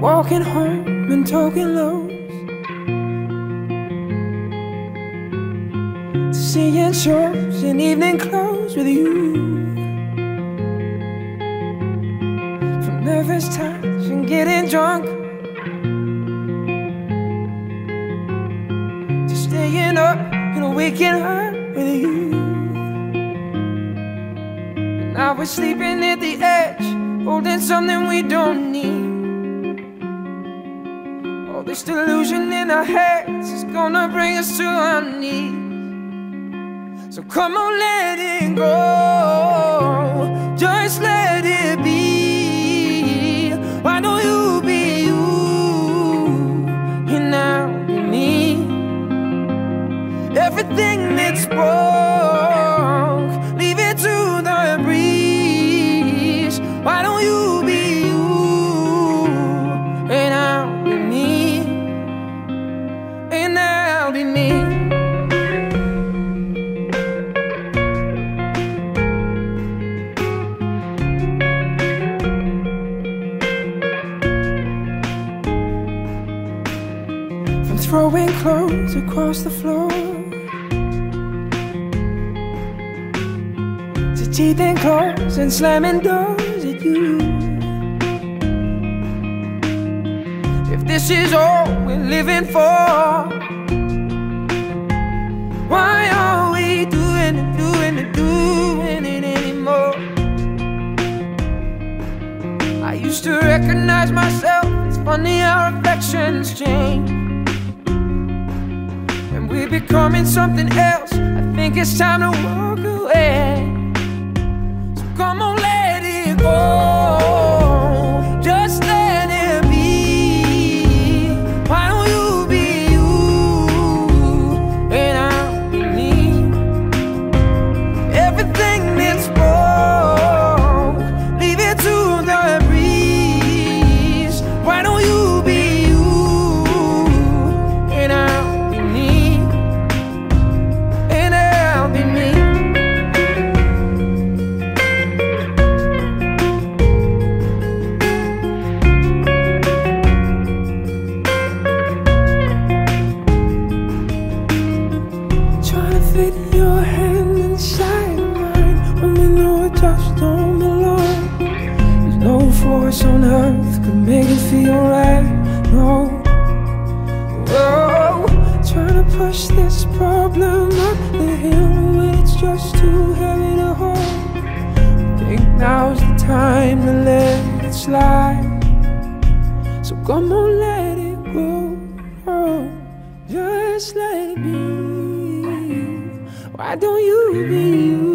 Walking home and talking lows. Seeing shows in evening clothes with you. From nervous touch and getting drunk. To staying up and waking up with you. And now we're sleeping at the edge, holding something we don't need. This delusion in our heads is gonna bring us to our knees. So come on, let it go. Throwing clothes across the floor. To teething claws and slamming doors at you. If this is all we're living for Why are we doing it, doing it, doing it anymore? I used to recognize myself, it's funny how reflections change. and we're becoming something else. I think it's time to walk away. So come on, let it go. feel right, no. Oh. trying to push this problem up the hill. When it's just too heavy to hold. Think now's the time to let it slide. So come on, let it go. Oh, Just let it be. Why don't you be you?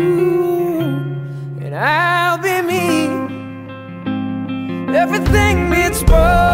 And I'll be me. Everything it's worth